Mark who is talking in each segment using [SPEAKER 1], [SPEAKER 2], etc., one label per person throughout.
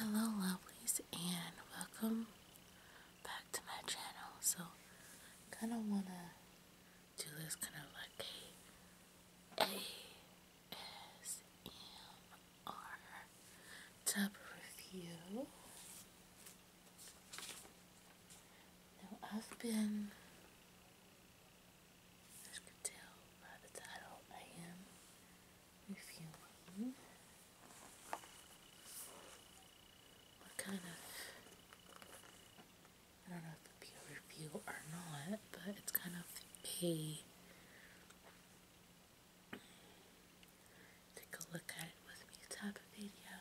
[SPEAKER 1] Hello lovelies and welcome back to my channel. So kinda wanna do this kind of like a ASMR type of review. Now I've been as you can tell by the title I am reviewing what kind of I don't know if it'd be a review or not, but it's kind of a take a look at it with me type of video.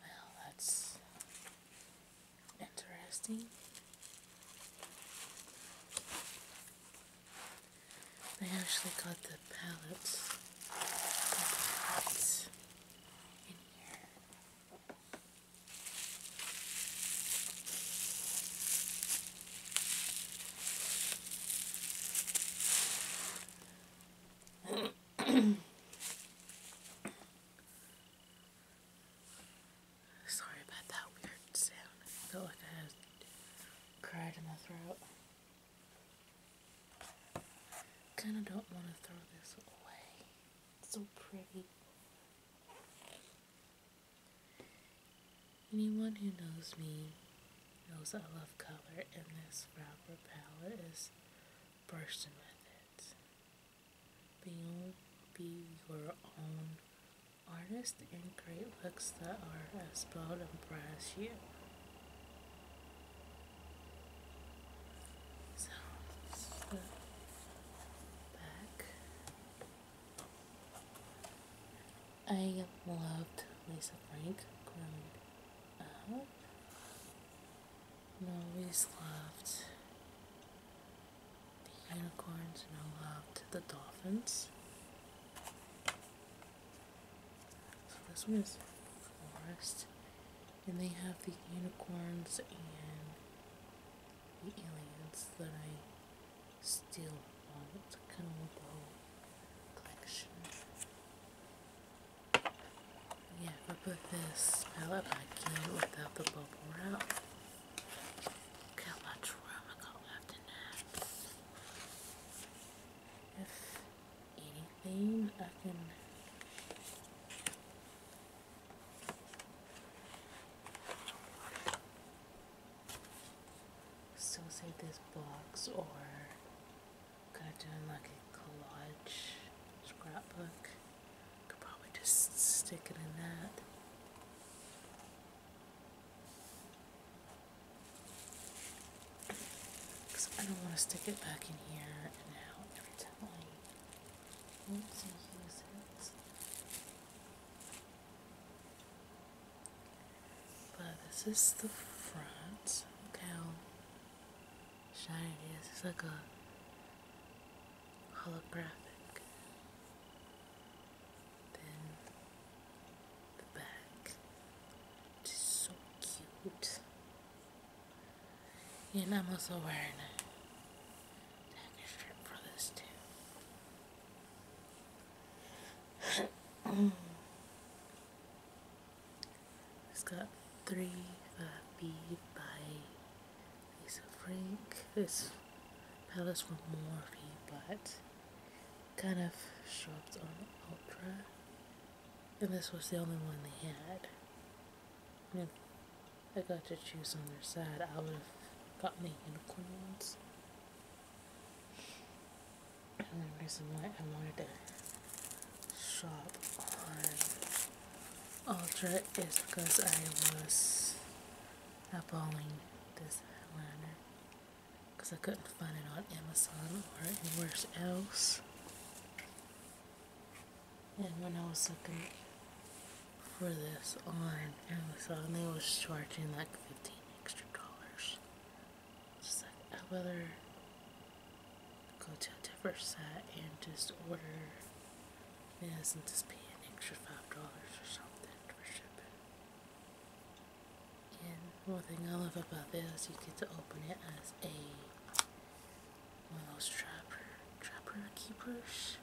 [SPEAKER 1] Well, that's interesting. They actually got the palettes in here. Sorry about that weird sound. I felt like I had cried in my throat. I kinda don't want to throw this away. It's so pretty. Anyone who knows me knows I love color, and this wrapper palette is bursting with it. Be, be your own artist and create looks that are as bold and bright as you. So, this is the back. I loved Lisa Frank growing up. And always loved the unicorns and I loved the dolphins. So this one is forest. And they have the unicorns and the aliens that I still want. Kind of want the whole collection. Yeah, if I put this palette back in without the bubble wrap, look how much room I got left in that. If anything, I can still save this box or could I do like a collage scrapbook? Could probably just stick it in that. Want to stick it back in here and out every time I to use it. But this is the front. Look how shiny it is. It's like a holographic. Then the back, so cute. And I'm also wearing a jacket strip for this Uh, it's got three B by Lisa Frank. This palettes were Morphe, but kind of shopped on Ulta. And this was the only one they had. And I got to choose on their side, I would have gotten the unicorn ones. And the reason why I wanted to shop Ulta is because I was eyeballing this eyeliner because I couldn't find it on Amazon or anywhere else. And when I was looking for this on Amazon, they was charging like 15 extra dollars. Just like, I'd rather go to a different site and just order this and just pay an extra $5 or something for shipping. And one thing I love about this, you get to open it as a one of those trapper trapper keepers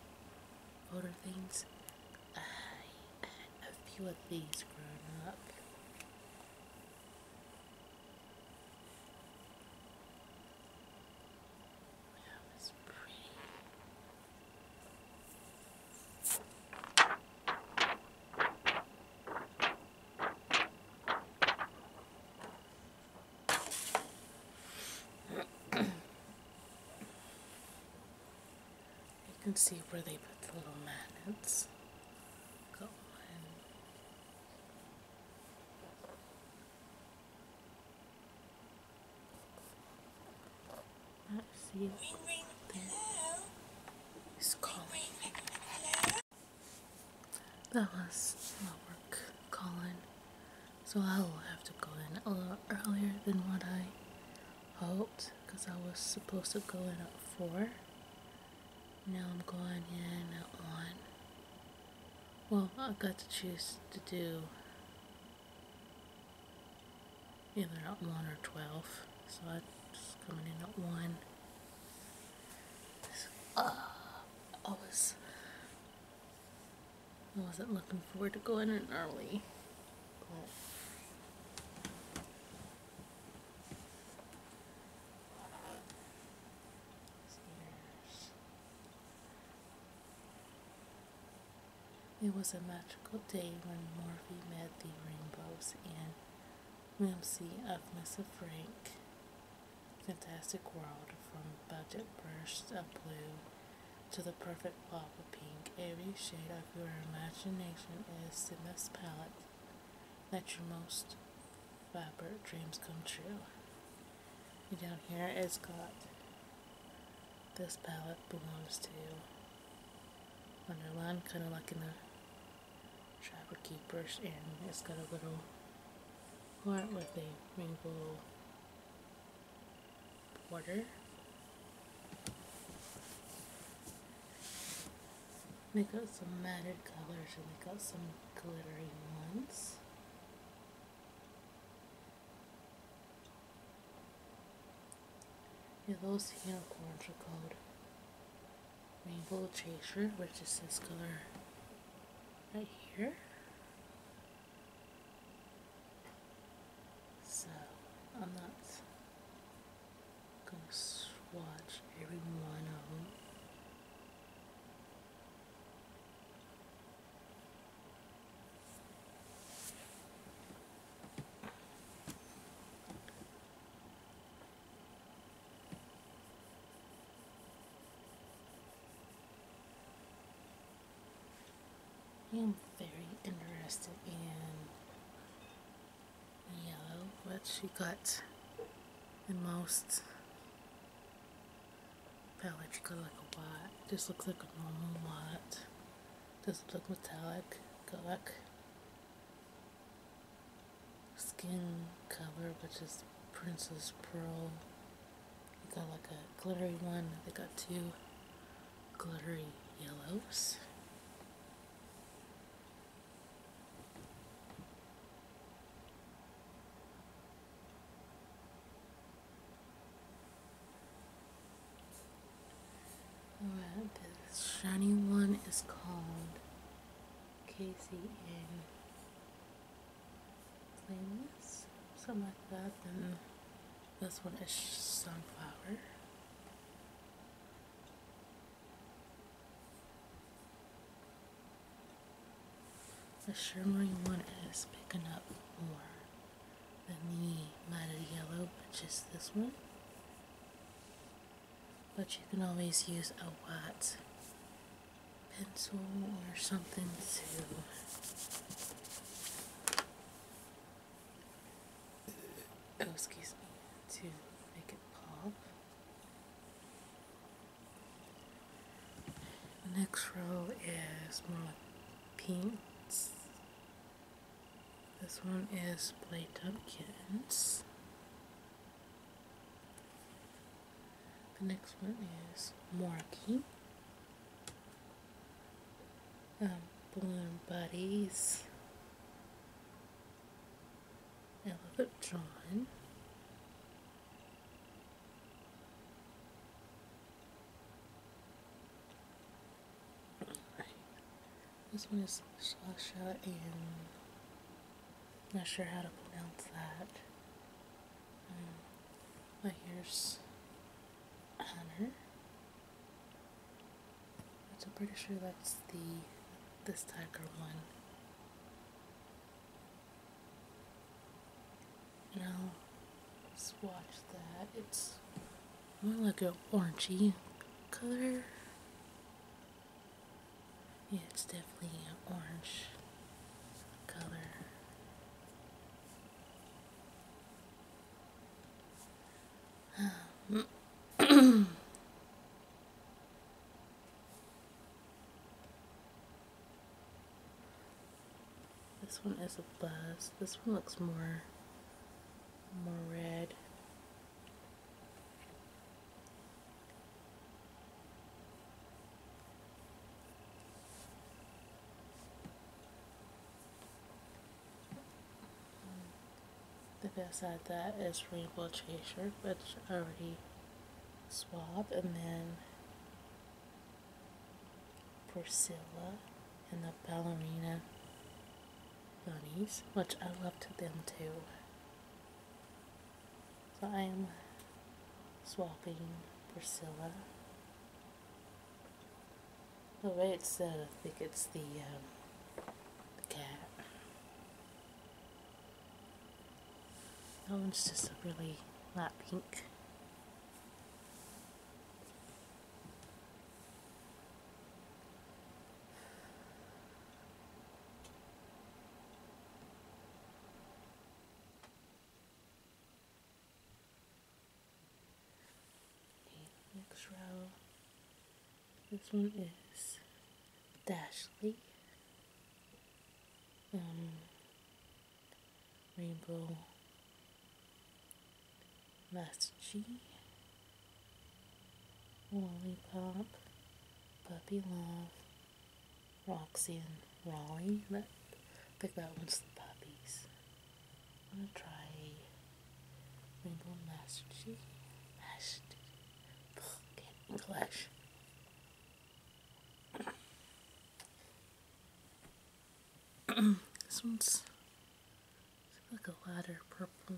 [SPEAKER 1] photo things. I had a few of these growing up. That was pretty. You can see where they put the little magnets going. Let's see. There. He's calling. That was my work calling. So I will have to go in a little earlier than what I hoped because I was supposed to go in at 4. Now I'm going in 1. Well, I got to choose to do either at 1 or 12. So I'm just coming in at 1. Uh, I was I wasn't looking forward to going in early. But It was a magical day when Morphe met the rainbows and Whimsy of Mr. Frank. Fantastic world from budget bursts of blue to the perfect pop of pink. Every shade of your imagination is in this palette. Let your most vibrant dreams come true. And down here it's got this palette belongs to Wonderland, kind of like in the Trapper Keepers, and it's got a little heart with a rainbow border. They got some matted colors and they got some glittery ones. Yeah, those unicorns are called Rainbow Chaser, which is this color right here. So, I'm not gonna swatch every one of them. I am very interested in yellow, what she got the most palettes. She got like a white, just looks like a normal white. Doesn't look metallic, got like skin color, which is Princess Pearl. You got like a glittery one, they got two glittery yellows. Alright, this shiny one is called Casey and Plainness, something like that. And this one is Sunflower. The shimmering one is picking up more than the matted yellow, which is this one but you can always use a white pencil or something to oh excuse me to make it pop. The next row is more pinks. This one is Playtime Kittens. The next one is Morky. Um, Balloon Buddies. Elephant John. This one is Sasha and not sure how to pronounce that. Um, but here's Hunter. So I'm pretty sure that's the this tiger one. Now swatch that. It's more like an orangey color. Yeah, it's definitely an orange color. Um, this one is a buzz. This one looks more more red. The beside that is Rainbow Chaser, which I already swapped, and then Priscilla and the ballerina bunnies, which I loved them too. So I am swapping Priscilla. The way it's said, I think it's the, um, the cat. That one's just a really light pink. Next row. One is Dashley. Um, Rainbow Master G. Lollipop. Puppy Love. Roxy and Raleigh. That, I think that one's the puppies. I'm gonna try Rainbow Master G. Master G. English. This one's like a lighter purple.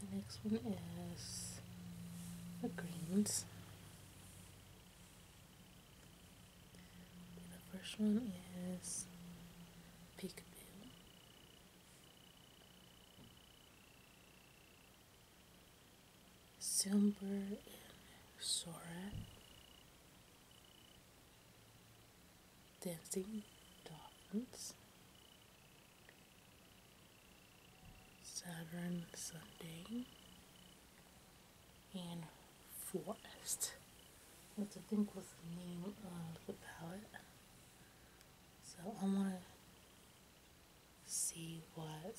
[SPEAKER 1] The next one is the greens. The first one is peekaboo. Silver and Sora. Dancing Dolphins. Saturn Sunday. And Forest. Which I think was the name of the palette. So I want to see what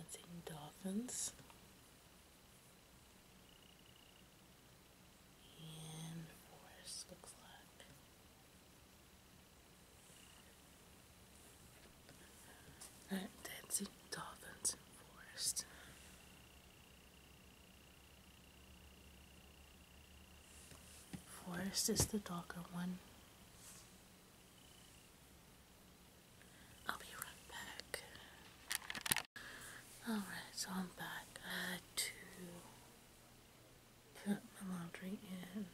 [SPEAKER 1] dancing dolphins and forest looks like. Alright, dancing dolphins and forest. Forest is the darker one. I'll be right back. Alright, so I'm back. I had to put my laundry in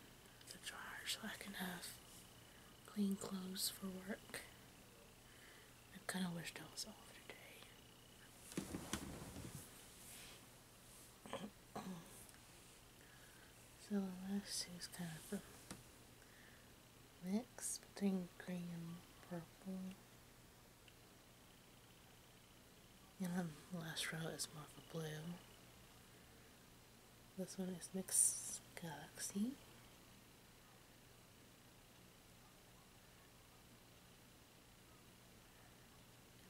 [SPEAKER 1] the dryer so I can have clean clothes for work. I kind of wished I was off today. So the last two is kind of a mix between green and purple. And the last row is more of a blue. This one is Mix Galaxy.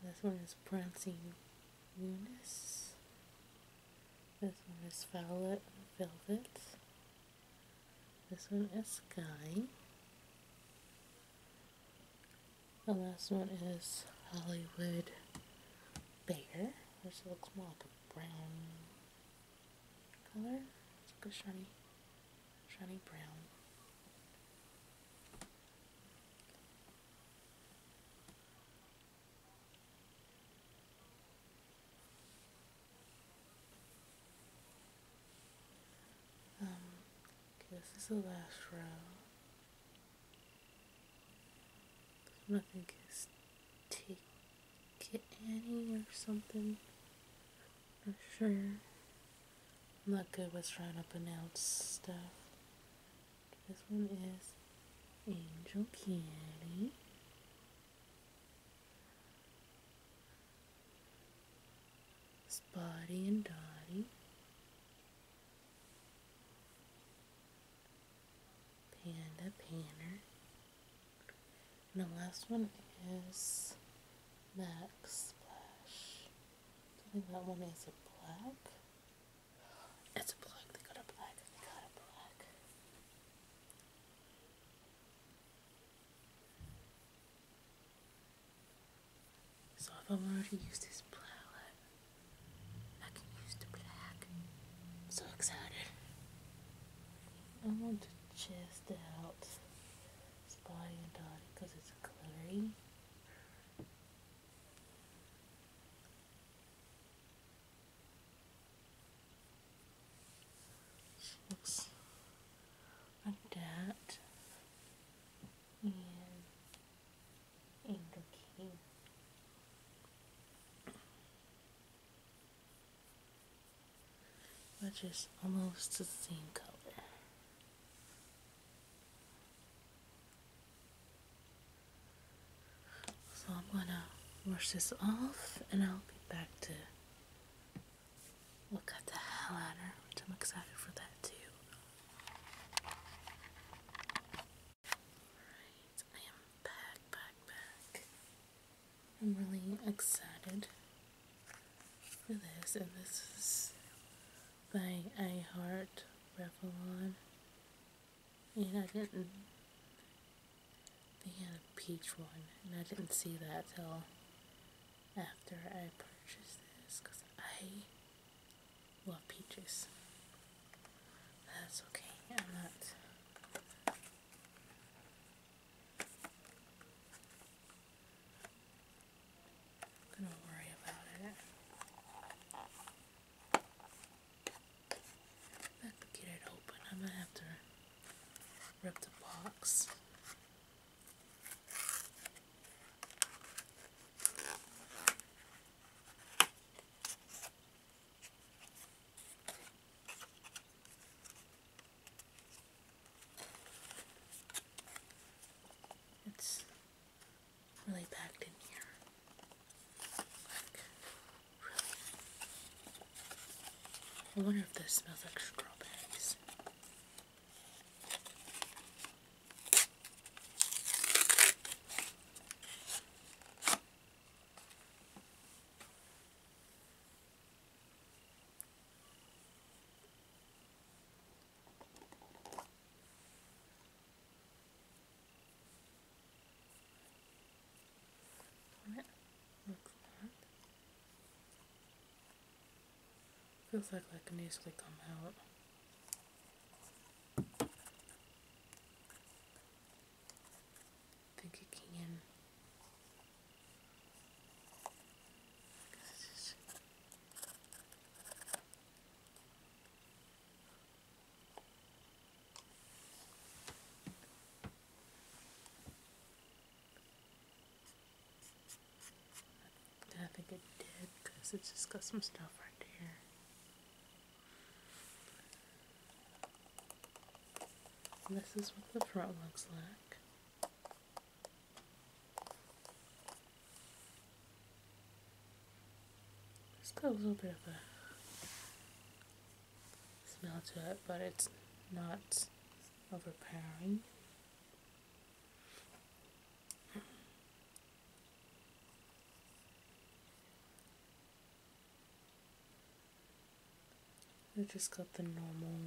[SPEAKER 1] This one is Prancing Eunice. This one is Violet Velvet. This one is Sky. The last one is Hollywood Bear. This looks more like a brown color. It's like a shiny, shiny brown. Um, okay, this is the last row. Nothing is Take Annie or something. Not sure. I'm not good with trying to pronounce stuff. This one is Angel Candy. Spotty and Dottie. Panda Painter. And the last one is Max Splash. I think that one is a black. It's a black. They got a black. They got a black. So if I wanted to use this palette, I can use the black. I'm so excited. I want to chest out Spotty and Dottie because it's glittery. Looks like that. And Angel King. Which is almost the same color. So I'm gonna wash this off and I'll be back to look at the hell out of her, which I'm excited for that too. Alright, I am back, back, back. I'm really excited for this, and this is by I Heart Revlon. And I didn't they had a peach one, and I didn't see that till after I purchased this because I love peaches. That's okay. I'm not. Gonna worry about it. I have to get it open. I'm gonna have to rip the box. It's really packed in here. Like, really. I wonder if this smells like strawberries. What looks like? Feels like it needs to come out. I think it can. I think it did because it's just got some stuff right this is what the front looks like. It's got a little bit of a smell to it, but it's not overpowering. I just got the normal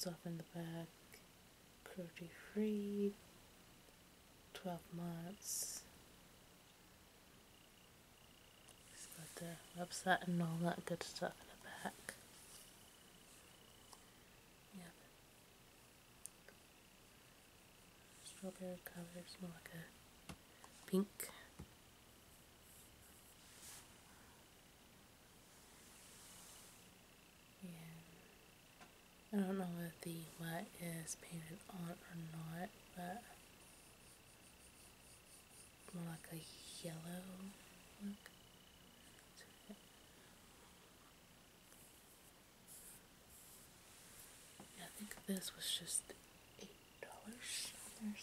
[SPEAKER 1] stuff in the back. Cruelty free. 12 months. It's got the website and all that good stuff in the back. Yep. Strawberry colors, more like a pink. I don't know if the white is painted on or not, but more like a yellow look. I think this was just eight dollars on their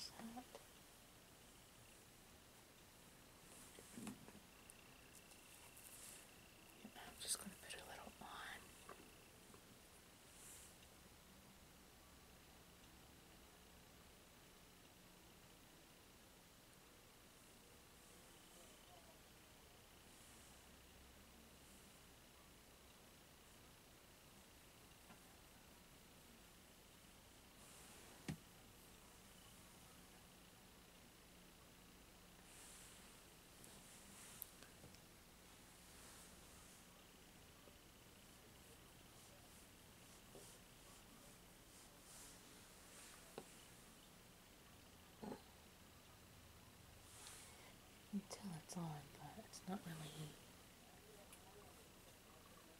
[SPEAKER 1] Until it's on, but it's not really.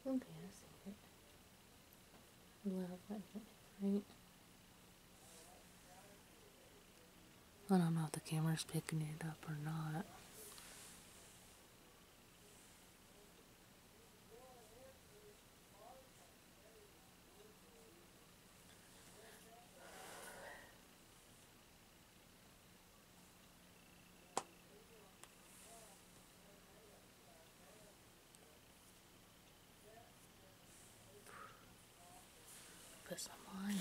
[SPEAKER 1] I see it. Love that, right? I don't know if the camera's picking it up or not. Put some on.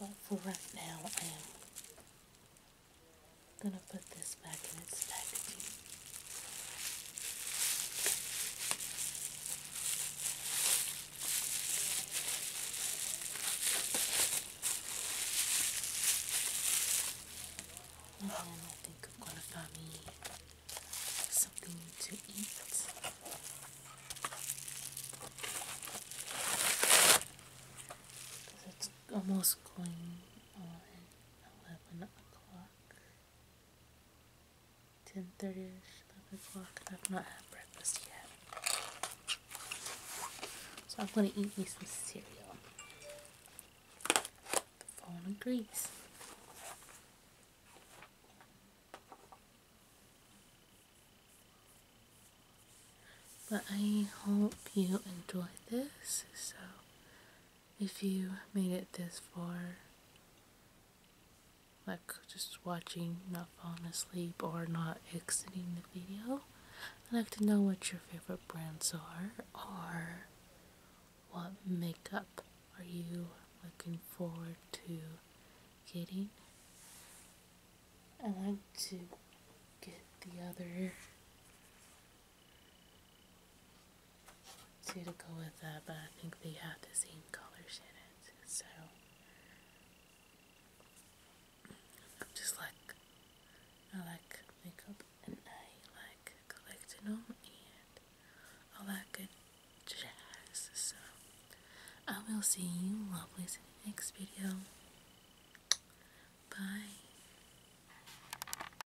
[SPEAKER 1] But for right now, I am gonna put this back in its packaging. And then I think I'm gonna find me something to eat. It's almost going on 11 o'clock. 10.30ish, 11 o'clock, I've not had breakfast yet. So I'm going to eat me some cereal. The phone agrees. But I hope you enjoyed this. So, if you made it this far, like just watching, not falling asleep, or not exiting the video, I'd like to know what your favorite brands are, or what makeup are you looking forward to getting. I like to get the other two to go with that, but I think they have the same colors in it. So I'm just like I like makeup and I like collecting them and all that good jazz. So I will see you lovelies in the next video. Bye.